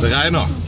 Drei noch.